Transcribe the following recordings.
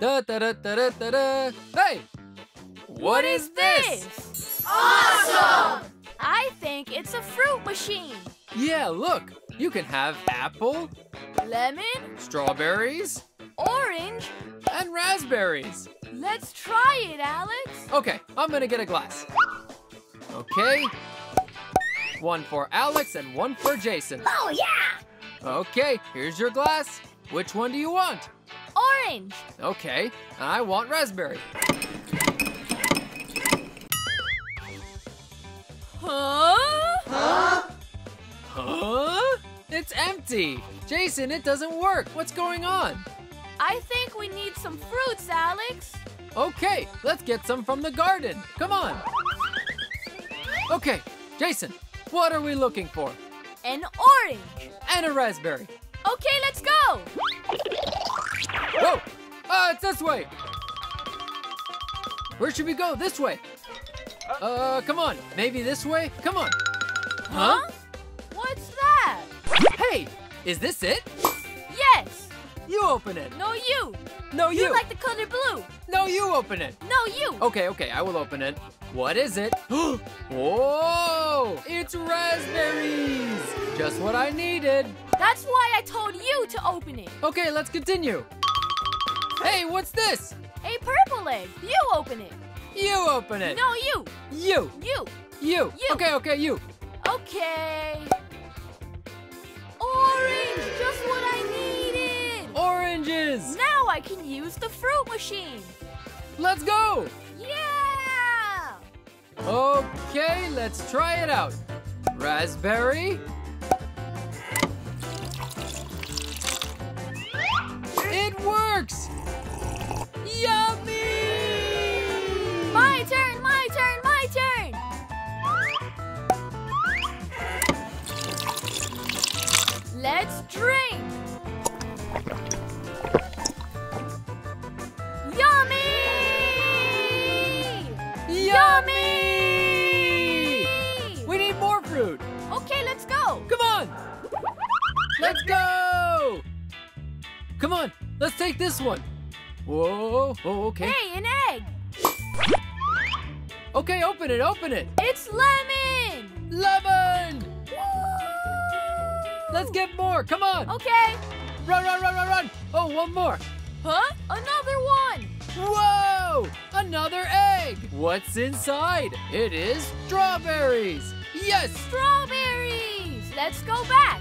Da da da da da da da. Hey! what is this? Awesome! I think it's a fruit machine. Yeah, look. You can have apple, Lemon, strawberries, orange. and raspberries. Let's try it, Alex. Okay, I'm gonna get a glass. Okay. One for Alex and one for Jason. Oh, yeah! Okay, here's your glass. Which one do you want? Orange. Okay, I want raspberry. Huh? Huh? Huh? It's empty. Jason, it doesn't work. What's going on? I think we need some fruits, Alex. Okay, let's get some from the garden. Come on. Okay, Jason, what are we looking for? An orange. And a raspberry. Okay, let's go. Whoa! Uh, it's this way. Where should we go? This way. Uh, come on. Maybe this way? Come on. Huh? What's that? Hey, is this it? Yes. You open it. No, you. No, you. You like the color blue. No, you open it. No, you. Okay, okay, I will open it. What is it? Whoa! It's raspberries! Just what I needed. That's why I told you to open it. Okay, let's continue. Hey, what's this? A purple egg. You open it. You open it. No, you. You. You. You. You. Okay, okay, you. Okay. Orange, just what I needed. Oranges. Now I can use the fruit machine. Let's go. Yeah. Okay, let's try it out. Raspberry. It works! Let's drink. Yummy! Yummy! We need more fruit. Okay, let's go. Come on! Let's go! Come on, let's take this one. Whoa, oh, okay. Hey, an egg. Okay, open it, open it. It's lemon. Lemon! Let's get more, come on. Okay. Run, run, run, run, run. Oh, one more. Huh? Another one. Whoa! Another egg! What's inside? It is strawberries! Yes! Strawberries. Let's go back.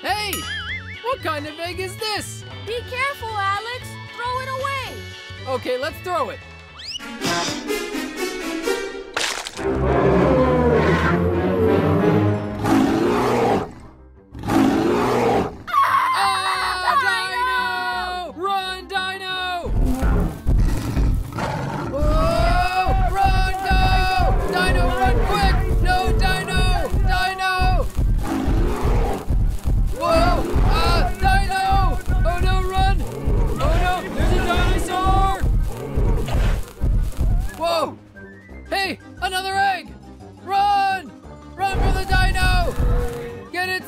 Hey! What kind of egg is this? Be careful, Alex. Throw it away. Okay, let's throw it.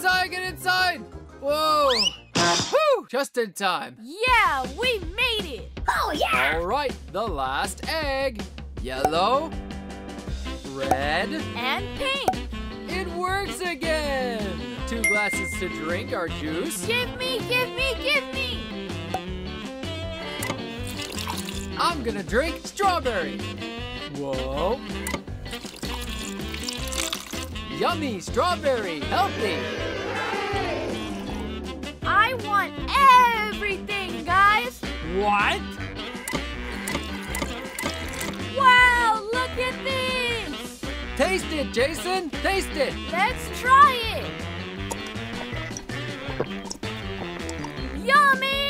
Inside, get inside! Whoa! Whew! Just in time. Yeah, we made it. Oh, yeah. All right, the last egg. Yellow, red, And pink. it works again. Two glasses to drink our juice. Give me, give me, give me. I'm gonna drink strawberry. Whoa. Yummy strawberry, healthy. What? Wow, look at this! Taste it, Jason! Taste it! Let's try it! Yummy!